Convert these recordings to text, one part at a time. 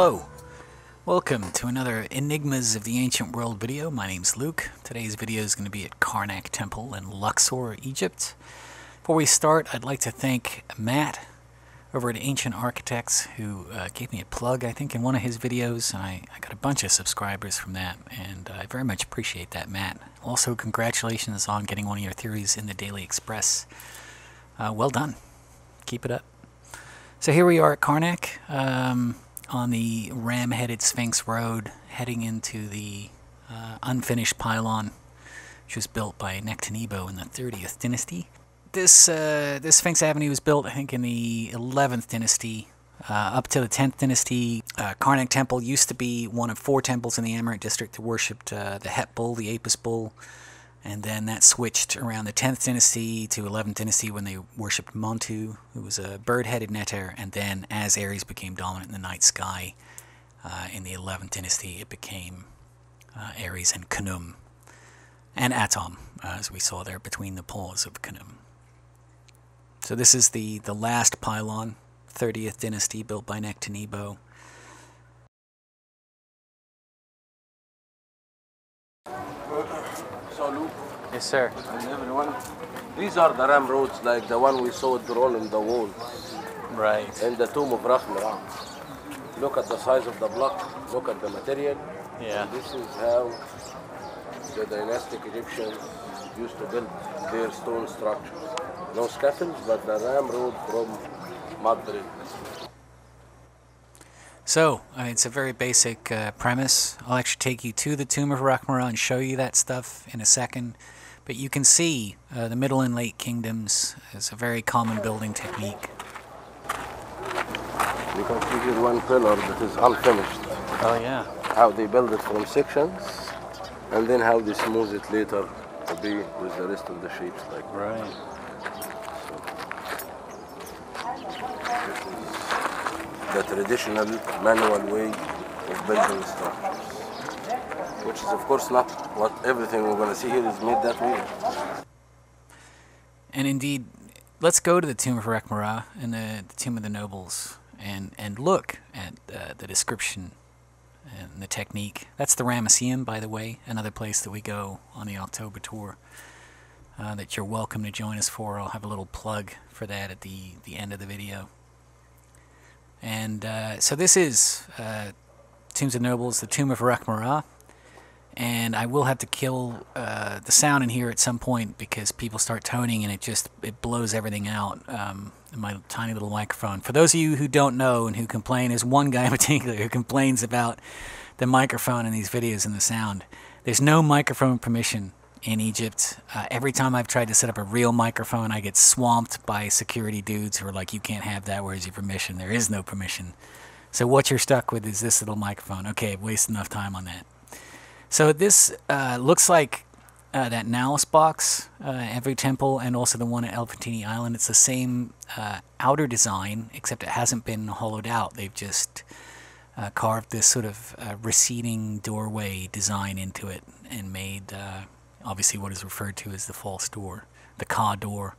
Hello. Welcome to another Enigmas of the Ancient World video. My name's Luke. Today's video is going to be at Karnak Temple in Luxor, Egypt. Before we start, I'd like to thank Matt over at Ancient Architects who uh, gave me a plug, I think, in one of his videos. And I, I got a bunch of subscribers from that, and I very much appreciate that, Matt. Also, congratulations on getting one of your theories in the Daily Express. Uh, well done. Keep it up. So here we are at Karnak. Um, on the ram-headed Sphinx Road heading into the uh, unfinished pylon, which was built by Nectanebo in the 30th dynasty. This uh, this Sphinx Avenue was built, I think, in the 11th dynasty. Uh, up to the 10th dynasty, uh, Karnak Temple used to be one of four temples in the Amarant district that worshipped uh, the Het bull, the Apis bull, and then that switched around the 10th dynasty to 11th dynasty when they worshipped Montu, who was a bird-headed neter. And then as Aries became dominant in the night sky, uh, in the 11th dynasty, it became uh, Aries and Khnum. And Atum, uh, as we saw there between the paws of Khnum. So this is the, the last pylon, 30th dynasty, built by Nectanebo. So Luke Yes, sir. and everyone, these are the ram roads like the one we saw drawn in the wall Right. in the tomb of Rakhmara. Look at the size of the block, look at the material. Yeah. And this is how the dynastic Egyptians used to build their stone structures. No scaffolds, but the ram road from mud brick. So, uh, it's a very basic uh, premise. I'll actually take you to the Tomb of Rakhmara and show you that stuff in a second. But you can see uh, the Middle and Late Kingdoms is a very common building technique. You can see here one pillar that is unfinished. Oh, yeah. How they build it from sections, and then how they smooth it later to be with the rest of the shapes like Right. The traditional manual way of building structures. Which is of course not what everything we're gonna see here is made that way. And indeed, let's go to the Tomb of Rakhmara and the, the Tomb of the Nobles and, and look at uh, the description and the technique. That's the Ramesseum, by the way, another place that we go on the October tour uh, that you're welcome to join us for. I'll have a little plug for that at the, the end of the video. And uh, so this is uh, Tombs of Nobles, the Tomb of Rakhmara and I will have to kill uh, the sound in here at some point because people start toning and it just it blows everything out um, in my tiny little microphone. For those of you who don't know and who complain, there's one guy in particular who complains about the microphone in these videos and the sound. There's no microphone permission in Egypt. Uh, every time I've tried to set up a real microphone, I get swamped by security dudes who are like, "You can't have that. Where's your permission?" There is no permission. So what you're stuck with is this little microphone. Okay, I've wasted enough time on that. So this uh, looks like uh, that naos box, uh, every temple, and also the one at Elephantine Island. It's the same uh, outer design, except it hasn't been hollowed out. They've just uh, carved this sort of receding doorway design into it and made, obviously, what is referred to as the false door, the Ka door.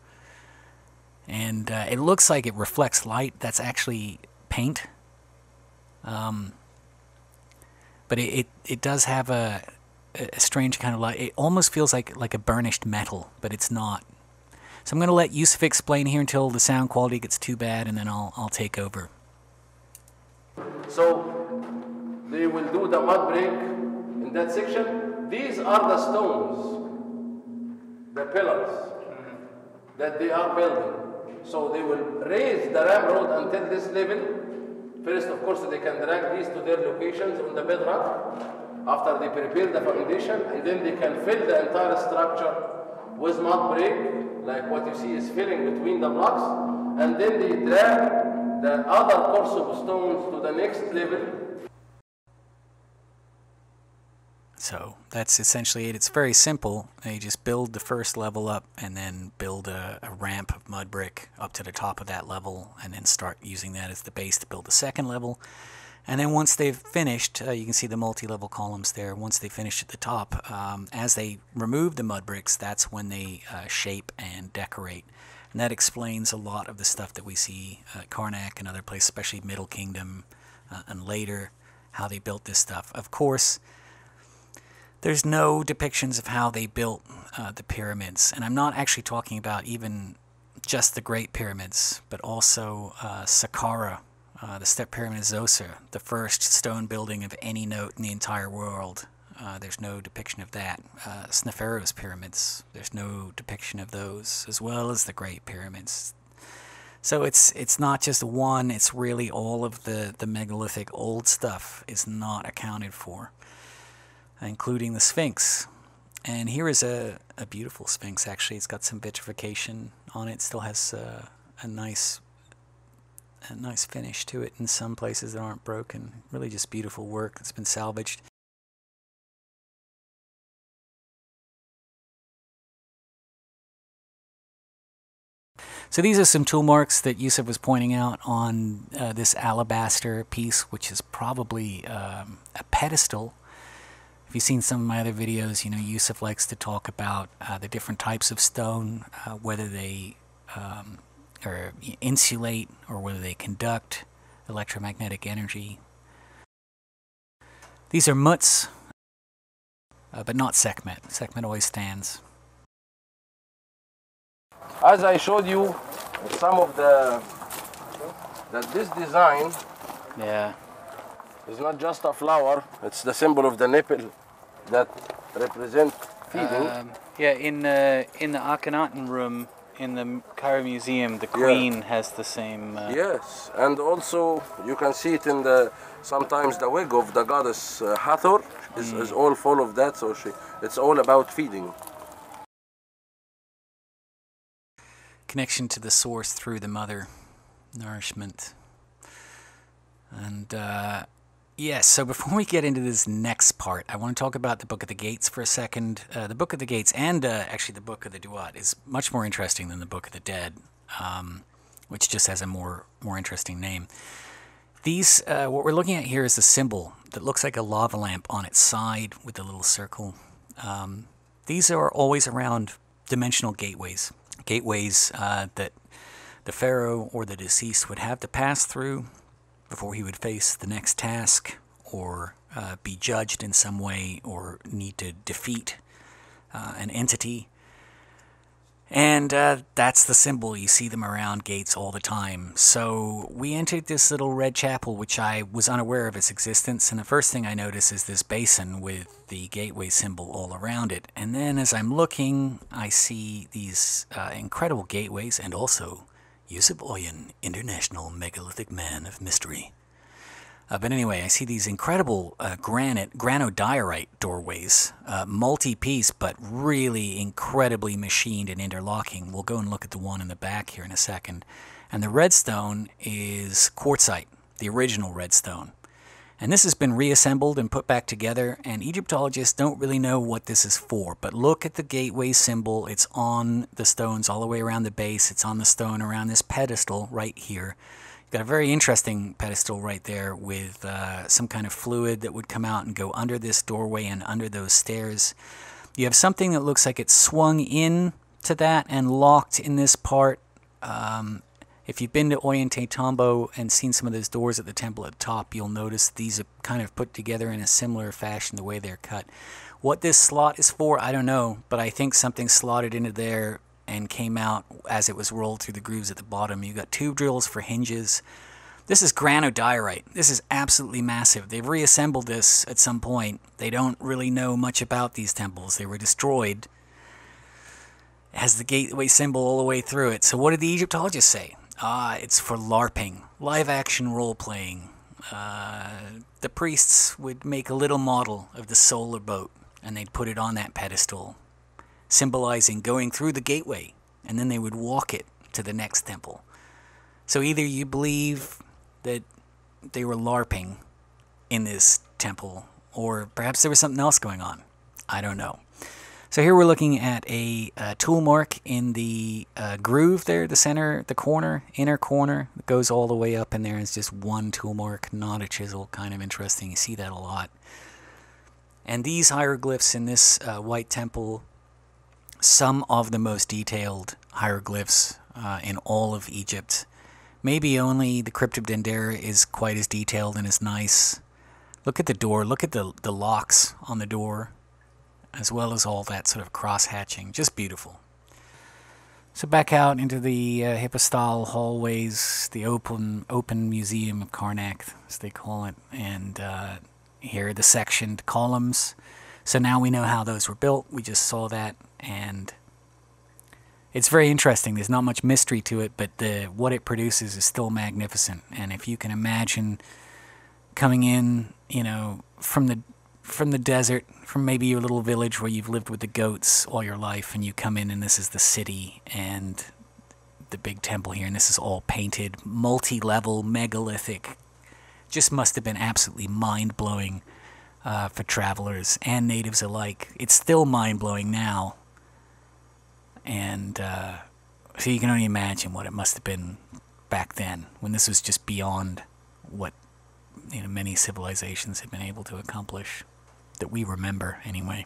And it looks like it reflects light. That's actually paint. Um, but it, it, it does have a, a strange kind of light. It almost feels like like a burnished metal, but it's not. So I'm going to let Yusuf explain here until the sound quality gets too bad, and then I'll I'll take over. So they will do the mud break in that section. These are the stones, the pillars that they are building. So they will raise the ram road until this level. First, of course, they can drag these to their locations on the bedrock after they prepare the foundation, and then they can fill the entire structure with mud brick, like what you see is filling between the blocks, and then they drag the other course of stones to the next level. So that's essentially it. It's very simple. They just build the first level up and then build a, a, ramp of mud brick up to the top of that level and then start using that as the base to build the second level. And then once they've finished, uh, you can see the multi-level columns there. Once they finish at the top, um, as they remove the mud bricks, that's when they uh, shape and decorate. And that explains a lot of the stuff that we see at Karnak and other places, especially Middle Kingdom, uh, and later how they built this stuff. Of course, there's no depictions of how they built uh, the pyramids, and I'm not actually talking about even just the Great Pyramids, but also uh, Saqqara, uh, the Step Pyramid of Zoser, the first stone building of any note in the entire world. Uh, there's no depiction of that. Uh, Sneferu's pyramids, there's no depiction of those, as well as the Great Pyramids. So it's it's not just one; it's really all of the the megalithic old stuff is not accounted for, including the Sphinx. And here is a, a beautiful Sphinx. Actually, it's got some vitrification on it. Still has uh, a nice a nice finish to it in some places that aren't broken. Really, just beautiful work that's been salvaged. So these are some tool marks that Yusuf was pointing out on uh, this alabaster piece, which is probably um, a pedestal. If you've seen some of my other videos, you know Yusuf likes to talk about uh, the different types of stone, uh, whether they um, or insulate or whether they conduct electromagnetic energy. These are muts, uh, but not Sekhmet. Sekhmet always stands. As I showed you, some of the that this design Yeah. Is not just a flower; it's the symbol of the nipple that represent feeding. Um, yeah, in the in the Akhenaten room in the Cairo Museum, the Queen has the same. Uh, Yes, and also you can see it in the sometimes the wig of the goddess uh, Hathor is, is all full of that. So she, it's all about feeding. connection to the source through the mother, nourishment. And uh, yes, so before we get into this next part, I want to talk about the Book of the Gates for a second. Uh, the Book of the Gates and uh, actually the Book of the Duat is much more interesting than the Book of the Dead, um, which just has a more more interesting name. These, uh, what we're looking at here is a symbol that looks like a lava lamp on its side with a little circle. Um, these are always around dimensional gateways gateways uh, that the pharaoh or the deceased would have to pass through before he would face the next task or uh, be judged in some way or need to defeat uh, an entity. And uh, that's the symbol. You see them around gates all the time. So we entered this little red chapel, which I was unaware of its existence. And the first thing I notice is this basin with the gateway symbol all around it. And then as I'm looking, I see these uh, incredible gateways and also Yusuf Awyan, International Megalithic Man of Mystery. Uh, but anyway, I see these incredible uh, granite, granodiorite doorways, uh, multi-piece, but really incredibly machined and interlocking. We'll go and look at the one in the back here in a second. And the redstone is quartzite, the original redstone. And this has been reassembled and put back together, and Egyptologists don't really know what this is for. But look at the gateway symbol. It's on the stones all the way around the base. It's on the stone around this pedestal right here. You've got a very interesting pedestal right there with uh, some kind of fluid that would come out and go under this doorway and under those stairs. You have something that looks like it's swung in to that and locked in this part. Um, if you've been to Ollantaytambo and seen some of those doors at the temple at the top, you'll notice these are kind of put together in a similar fashion the way they're cut. What this slot is for, I don't know, but I think something slotted into there and came out as it was rolled through the grooves at the bottom. You've got tube drills for hinges. This is granodiorite. This is absolutely massive. They've reassembled this at some point. They don't really know much about these temples. They were destroyed. It has the gateway symbol all the way through it. So what did the Egyptologists say? Ah, it's for LARPing, live action role playing. Uh, the priests would make a little model of the solar boat and they'd put it on that pedestal symbolizing going through the gateway, and then they would walk it to the next temple. So either you believe that they were LARPing in this temple, or perhaps there was something else going on. I don't know. So here we're looking at a, a tool mark in the uh, groove there, the center, the corner, inner corner. It goes all the way up in there. It's just one tool mark, not a chisel. Kind of interesting. You see that a lot. And these hieroglyphs in this uh, white temple some of the most detailed hieroglyphs uh, in all of Egypt. Maybe only the Crypt of Dendera is quite as detailed and as nice. Look at the door. Look at the, the locks on the door, as well as all that sort of cross hatching. Just beautiful. So back out into the uh, hypostyle hallways, the open open museum of Karnak, as they call it, and uh, here are the sectioned columns. So now we know how those were built. We just saw that, and it's very interesting. There's not much mystery to it, but the what it produces is still magnificent. And if you can imagine coming in, you know, from the from the desert, from maybe your little village where you've lived with the goats all your life, and you come in and this is the city and the big temple here, and this is all painted, multi-level, megalithic. Just must have been absolutely mind-blowing uh, for travelers and natives alike. It's still mind-blowing now, and uh, so you can only imagine what it must have been back then when this was just beyond what you know many civilizations had been able to accomplish that we remember anyway.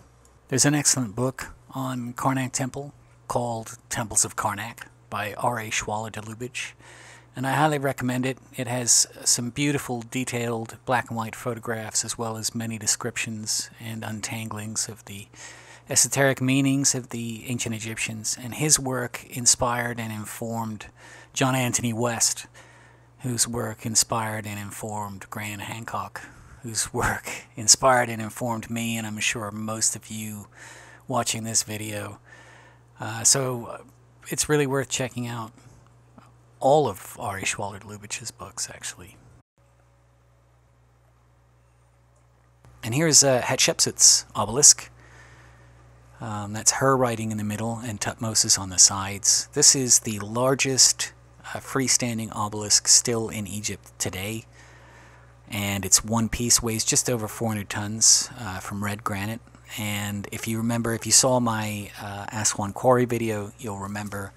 There's an excellent book on Karnak Temple called Temples of Karnak by R.A. Schwaller de Lubicz, and I highly recommend it. It has some beautiful, detailed black and white photographs as well as many descriptions and untanglings of the esoteric meanings of the ancient Egyptians, and his work inspired and informed John Anthony West, whose work inspired and informed Graham Hancock, whose work inspired and informed me, and I'm sure most of you watching this video. Uh, so uh, it's really worth checking out all of Ari Schwaller Lubicz's books, actually. And here's uh, Hatshepsut's obelisk. Um, that's her writing in the middle and Tutmosis on the sides. This is the largest uh, freestanding obelisk still in Egypt today and it's one piece, weighs just over 400 tons uh, from red granite. And if you remember, if you saw my uh, Aswan Quarry video, you'll remember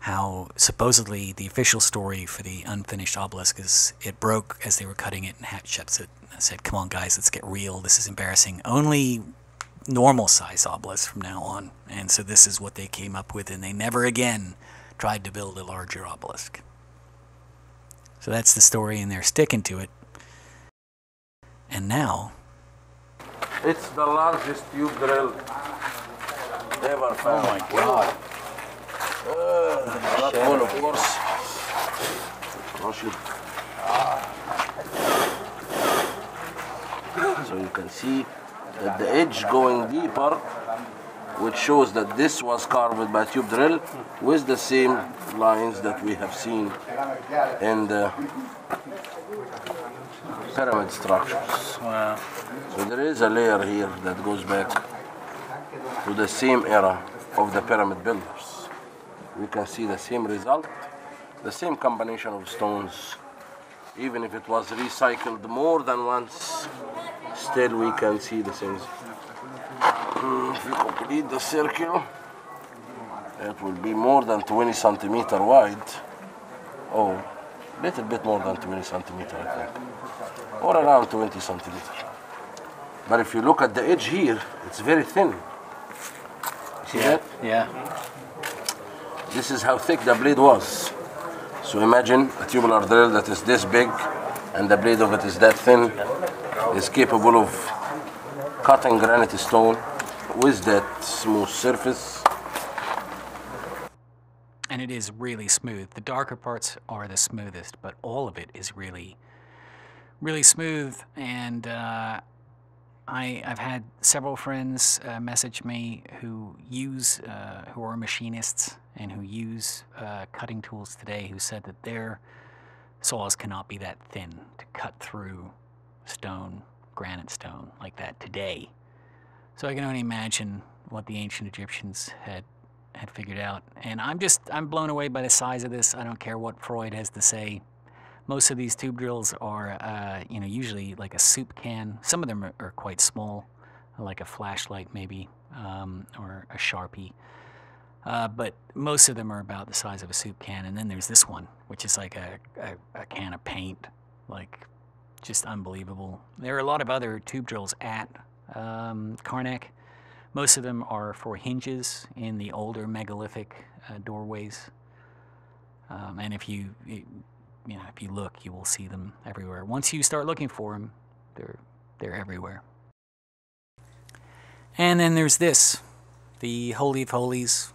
how supposedly the official story for the unfinished obelisk is it broke as they were cutting it, and Hatshepsut said, "Come on, guys, let's get real. This is embarrassing. Only normal size obelisks from now on." And so this is what they came up with, and they never again tried to build a larger obelisk. So that's the story, and they're sticking to it. And now, It's the largest tube drill ever found. Oh my God. Not full, of course. It. So you can see that the edge going deeper, which shows that this was carved by tube drill with the same lines that we have seen in the pyramid structures. wow. So there is a layer here that goes back to the same era of the pyramid builders. We can see the same result, the same combination of stones. Even if it was recycled more than once, still we can see the things. Mm, If we complete the circle, it will be more than 20 centimeter wide. Oh, little bit more than 20 centimeter, I think. Or around 20 centimeter. But if you look at the edge here, it's very thin. See that? Yeah. This is how thick the blade was. So imagine a tubular drill that is this big and the blade of it is that thin, is capable of cutting granite stone with that smooth surface. And it is really smooth. The darker parts are the smoothest, but all of it is really, really smooth. And uh, I, I've had several friends uh, message me who use, uh, who are machinists and who use uh, cutting tools today, who said that their saws cannot be that thin to cut through stone, granite stone like that today. So I can only imagine what the ancient Egyptians had had figured out. And I'm just I'm blown away by the size of this. I don't care what Freud has to say. Most of these tube drills are, uh, you know, usually like a soup can. Some of them are, are quite small, like a flashlight maybe, um, or a sharpie. Uh, but most of them are about the size of a soup can. And then there's this one, which is like a, a, a can of paint, like just unbelievable. There are a lot of other tube drills at um, Karnak. Most of them are for hinges in the older megalithic uh, doorways. Um, and if you, you know, if you look, you will see them everywhere. Once you start looking for them, they're they're everywhere. And then there's this, the Holy of Holies,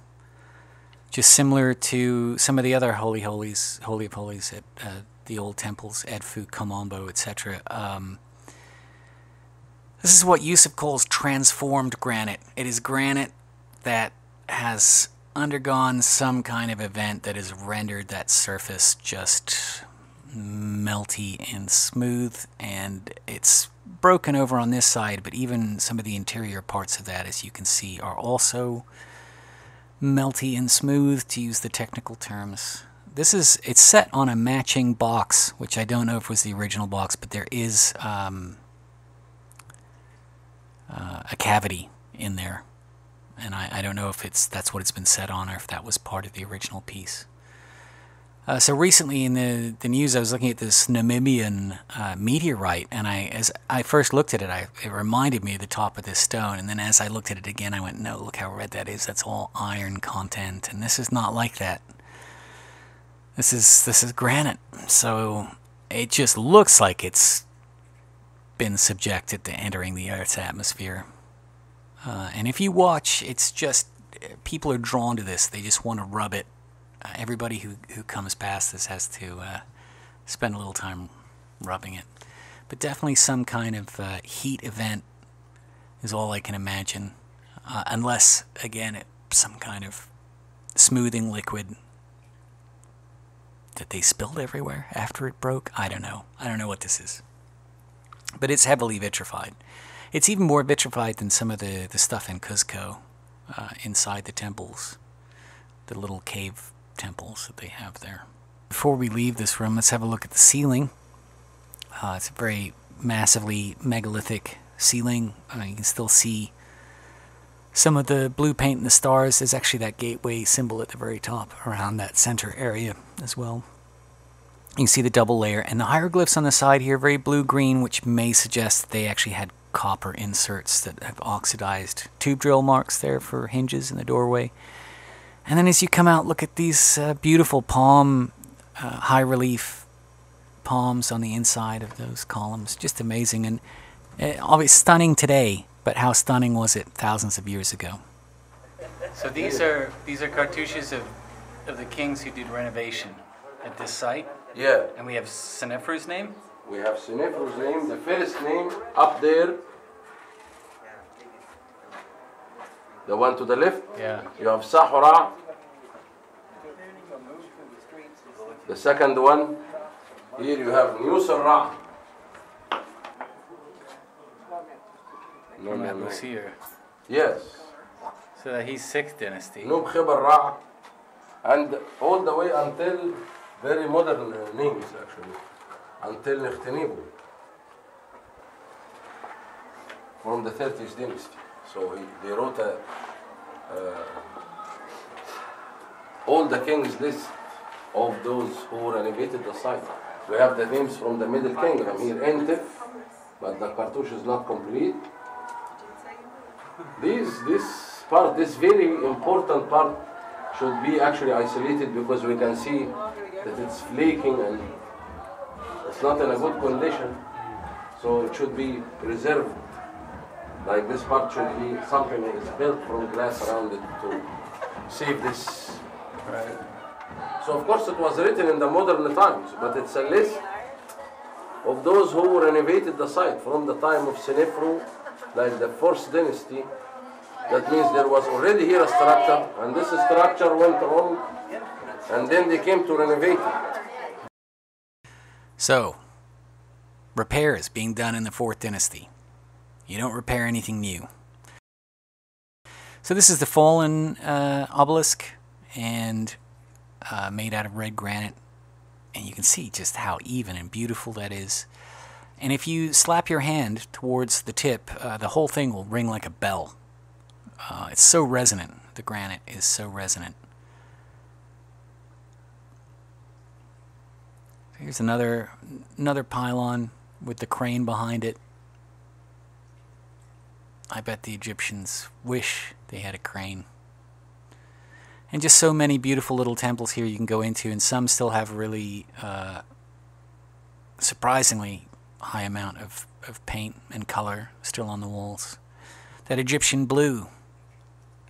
just similar to some of the other Holy Holies, Holy of Holies at uh, the old temples, Edfu, Kom Ombo, etc. Um, this is what Yusuf calls transformed granite. It is granite that has undergone some kind of event that has rendered that surface just melty and smooth, and it's broken over on this side, but even some of the interior parts of that, as you can see, are also melty and smooth, to use the technical terms. This is, it's set on a matching box, which I don't know if was the original box, but there is um, uh, a cavity in there. And I, I don't know if it's that's what it's been set on or if that was part of the original piece. Uh, so recently in the, the news, I was looking at this Namibian uh, meteorite, and I, as I first looked at it, I, it reminded me of the top of this stone. And then as I looked at it again, I went, "No, look how red that is. That's all iron content, and this is not like that. This is this is granite. So it just looks like it's been subjected to entering the Earth's atmosphere. Uh, and if you watch, it's just people are drawn to this. They just want to rub it uh, everybody who, who comes past this has to uh, spend a little time rubbing it. But definitely some kind of uh, heat event is all I can imagine. Uh, unless, again, it, some kind of smoothing liquid that they spilled everywhere after it broke. I don't know. I don't know what this is. But it's heavily vitrified. It's even more vitrified than some of the, the stuff in Cuzco uh, inside the temples, the little cave temples that they have there. Before we leave this room, let's have a look at the ceiling. Uh, it's a very massively megalithic ceiling. Uh, you can still see some of the blue paint and the stars. There's actually that gateway symbol at the very top around that center area as well. You can see the double layer and the hieroglyphs on the side here, very blue-green, which may suggest they actually had copper inserts that have oxidized tube drill marks there for hinges in the doorway. And then as you come out, look at these uh, beautiful palm, uh, high relief palms on the inside of those columns. Just amazing and uh, obviously stunning today, but how stunning was it thousands of years ago? So these are these are cartouches of, of the kings who did renovation at this site. Yeah. And we have Seneferu's name? We have Seneferu's name, the first name up there. The one to the left. Yeah. You have Sahura. The second one. Here you have Nusra. No, no, no. Yes. So that he's sixth dynasty. Nub Ra. And all the way until very modern uh, names actually. Until Nechtenibu. From the 30th dynasty. So he, they wrote a, uh, all the kings list of those who renovated the site. We have the names from the Middle Kingdom here, Entif, but the cartouche is not complete. This, this part, this very important part should be actually isolated because we can see that it's flaking and it's not in a good condition. So it should be preserved. Like this part should be something that is built from glass around it to save this. Right. So of course it was written in the modern times, but it's a list of those who renovated the site from the time of Senefru, like the first dynasty. That means there was already here a structure, and this structure went wrong, and then they came to renovate it. So, repairs being done in the fourth dynasty. You don't repair anything new. So this is the fallen uh, obelisk, and uh, made out of red granite, and you can see just how even and beautiful that is. And if you slap your hand towards the tip, uh, the whole thing will ring like a bell. Uh, it's so resonant. The granite is so resonant. Here's another another pylon with the crane behind it. I bet the Egyptians wish they had a crane. And just so many beautiful little temples here you can go into, and some still have really uh, surprisingly high amount of, of paint and color still on the walls. That Egyptian blue,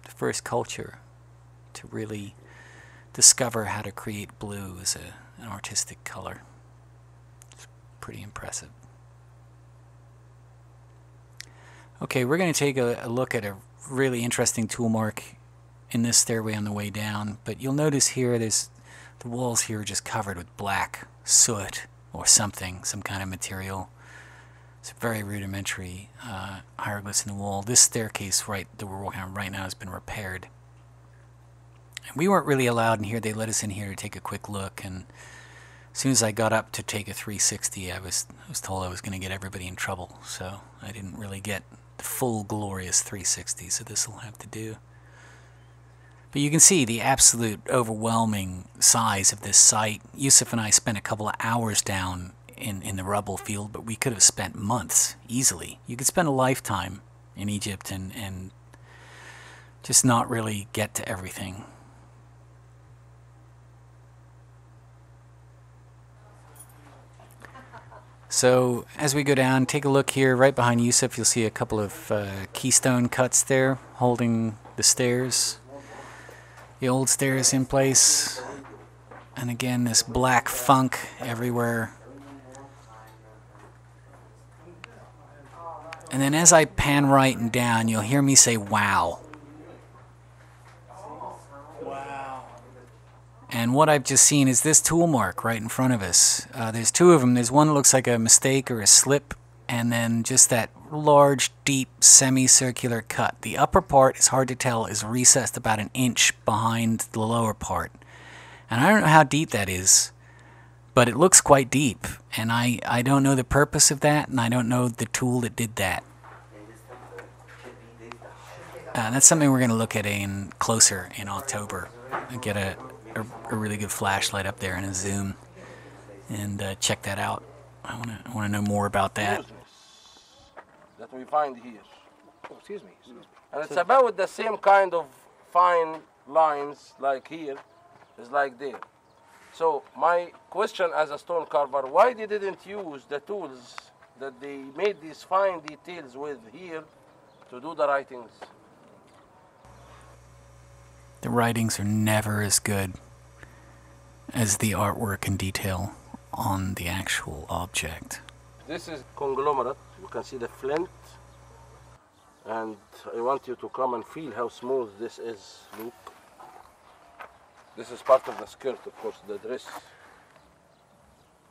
the first culture to really discover how to create blue as a, an artistic color. It's pretty impressive. Okay, we're going to take a, a look at a really interesting tool mark in this stairway on the way down, but you'll notice here there's the walls here are just covered with black soot or something, some kind of material. It's a very rudimentary uh, hieroglyphs in the wall. This staircase right that we're walking on right now has been repaired. And we weren't really allowed in here. They let us in here to take a quick look, and as soon as I got up to take a 360, I was I was told I was going to get everybody in trouble. So I didn't really get the full glorious 360. So this will have to do. But you can see the absolute overwhelming size of this site. Yusuf and I spent a couple of hours down in, in the rubble field, but we could have spent months easily. You could spend a lifetime in Egypt and, and just not really get to everything. So as we go down, take a look here. Right behind Yusuf, you'll see a couple of uh, keystone cuts there holding the stairs the old stairs in place. And again, this black funk everywhere. And then as I pan right and down, you'll hear me say, wow. Wow. And what I've just seen is this tool mark right in front of us. Uh, there's two of them. There's one that looks like a mistake or a slip, and then just that large, deep, semicircular cut. The upper part, is hard to tell, is recessed about an inch behind the lower part. And I don't know how deep that is, but it looks quite deep. And I, I don't know the purpose of that, and I don't know the tool that did that. Uh, that's something we're going to look at in closer in October. Get a, a, a really good flashlight up there and a zoom and uh, check that out. I want to I want to know more about that. that we find here. Oh, excuse me. Excuse me. And it's about the same kind of fine lines like here, is like there. So my question as a stone carver, why they didn't use the tools that they made these fine details with here to do the writings? The writings are never as good as the artwork and detail on the actual object. This is conglomerate. You can see the flint. And I want you to come and feel how smooth this is, Luke. This is part of the skirt, of course, the dress.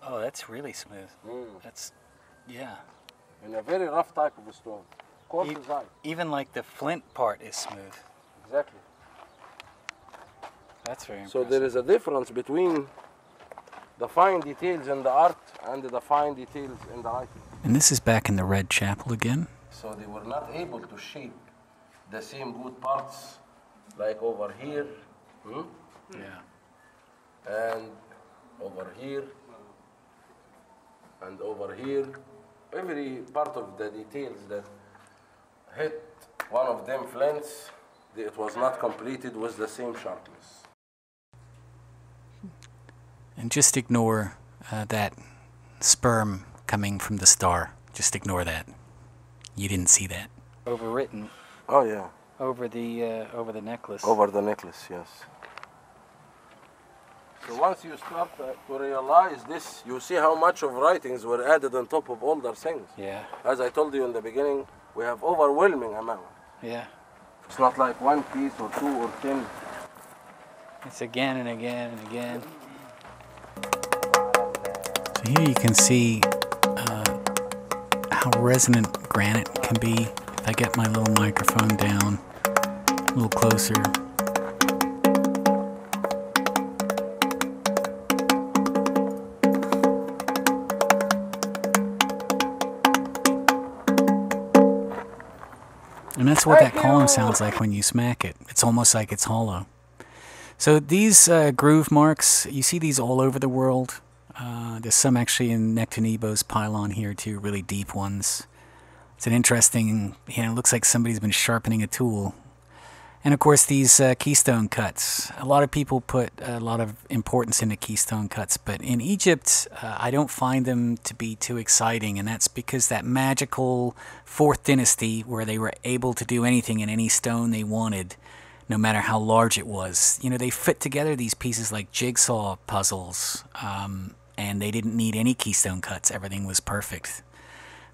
Oh, that's really smooth. Mm. That's, yeah. In a very rough type of a stone. Coarse as. Even like the flint part is smooth. Exactly. That's very So there is a difference between the fine details in the art and the fine details in the writing. And this is back in the Red Chapel again. So they were not able to shape the same good parts like over here hmm? Yeah. and over here and over here. Every part of the details that hit one of them flints, it was not completed with the same sharpness. And just ignore uh, that sperm coming from the star. Just ignore that. You didn't see that. Overwritten Oh yeah, over the uh, over the necklace. over the necklace, yes. So once you start uh, to realize this, you see how much of writings were added on top of older things. Yeah. As I told you in the beginning, we have overwhelming amount. Yeah. It's not like one piece or two or ten. It's again and again and again. So here you can see uh, how resonant granite can be. If I get my little microphone down a little closer. And that's what that column sounds like when you smack it. It's almost like it's hollow. So these uh, groove marks, you see these all over the world. Uh, there's some actually in Nectanebo's pylon here too, really deep ones. It's an interesting, you know, it looks like somebody's been sharpening a tool. And of course, these uh, keystone cuts. A lot of people put a lot of importance into keystone cuts, but in Egypt, uh, I don't find them to be too exciting, and that's because that magical fourth dynasty, where they were able to do anything in any stone they wanted, no matter how large it was. You know, they fit together these pieces like jigsaw puzzles, um, and they didn't need any keystone cuts. Everything was perfect.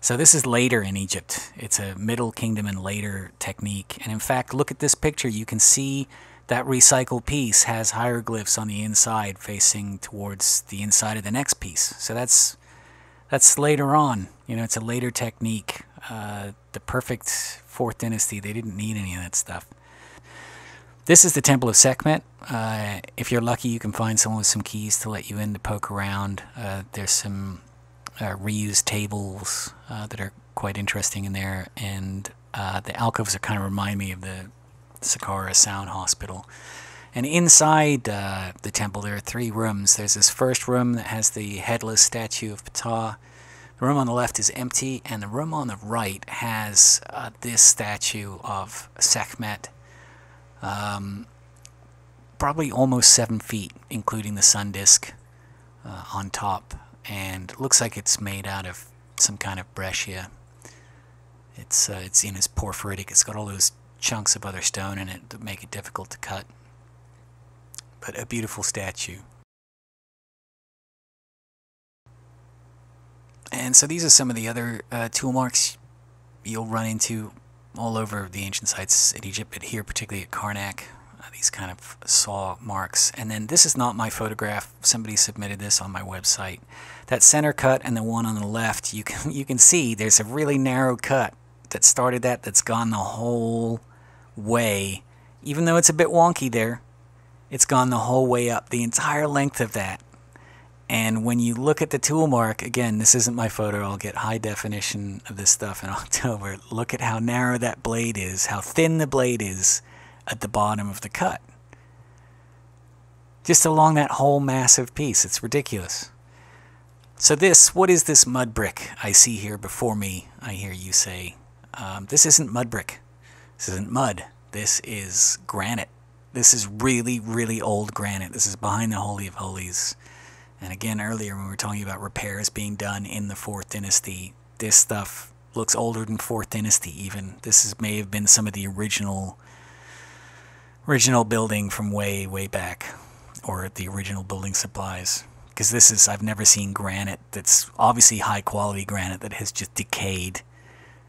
So this is later in Egypt. It's a Middle Kingdom and later technique. And in fact, look at this picture. You can see that recycled piece has hieroglyphs on the inside facing towards the inside of the next piece. So that's that's later on. You know, it's a later technique. Uh, the perfect fourth dynasty, they didn't need any of that stuff. This is the Temple of Sekhmet. Uh, if you're lucky, you can find someone with some keys to let you in to poke around. Uh, there's some uh, reused tables uh, that are quite interesting in there, and uh, the alcoves are kind of remind me of the Saqqara Sound Hospital. And inside uh, the temple, there are three rooms. There's this first room that has the headless statue of Ptah. The room on the left is empty, and the room on the right has this statue of Sekhmet, um, probably almost seven feet, including the sun disk uh, on top and looks like it's made out of some kind of breccia. It's uh, it's in as porphyritic. It's got all those chunks of other stone in it that make it difficult to cut. But a beautiful statue. And so these are some of the other uh, tool marks you'll run into all over the ancient sites in Egypt, but here particularly at Karnak uh, these kind of saw marks. And then this is not my photograph. Somebody submitted this on my website. That center cut and the one on the left, you can you can see there's a really narrow cut that started that that's gone the whole way. Even though it's a bit wonky there, it's gone the whole way up, the entire length of that. And when you look at the tool mark, again, this isn't my photo, I'll get high definition of this stuff in October. Look at how narrow that blade is, how thin the blade is at the bottom of the cut. Just along that whole massive piece. It's ridiculous. So this, what is this mud brick I see here before me? I hear you say, um, this isn't mud brick. This isn't mud. This is granite. This is really, really old granite. This is behind the Holy of Holies. And again, earlier when we were talking about repairs being done in the 4th Dynasty, this stuff looks older than 4th Dynasty even. This is, may have been some of the original original building from way, way back, or the original building supplies. Because this is, I've never seen granite that's obviously high quality granite that has just decayed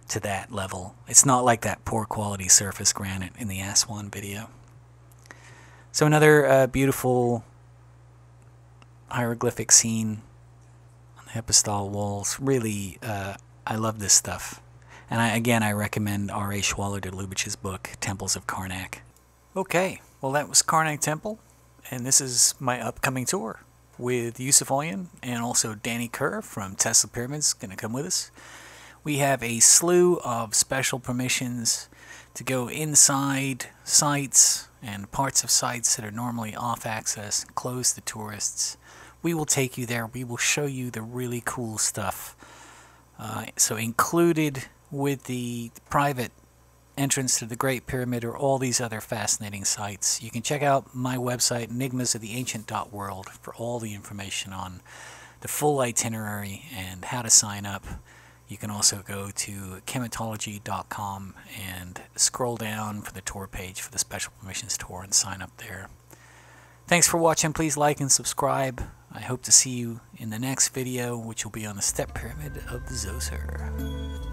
to that level. It's not like that poor quality surface granite in the Aswan video. So another uh, beautiful hieroglyphic scene on the hypostyle walls. Really, uh, I love this stuff. And I, again, I recommend R.A. Schwaller de Lubicz's book, Temples of Karnak. Okay, well that was Karnak Temple, and this is my upcoming tour with Yusuf Awyan and also Danny Kerr from Tesla Pyramids going to come with us. We have a slew of special permissions to go inside sites and parts of sites that are normally off access, closed to tourists. We will take you there. We will show you the really cool stuff. Uh, so included with the private entrance to the Great Pyramid or all these other fascinating sites. You can check out my website, enigmasoftheancient.world, for all the information on the full itinerary and how to sign up. You can also go to khemitology.com and scroll down for the tour page for the Special Permissions Tour and sign up there. Thanks for watching. Please like and subscribe. I hope to see you in the next video, which will be on the Step Pyramid of the Zoser.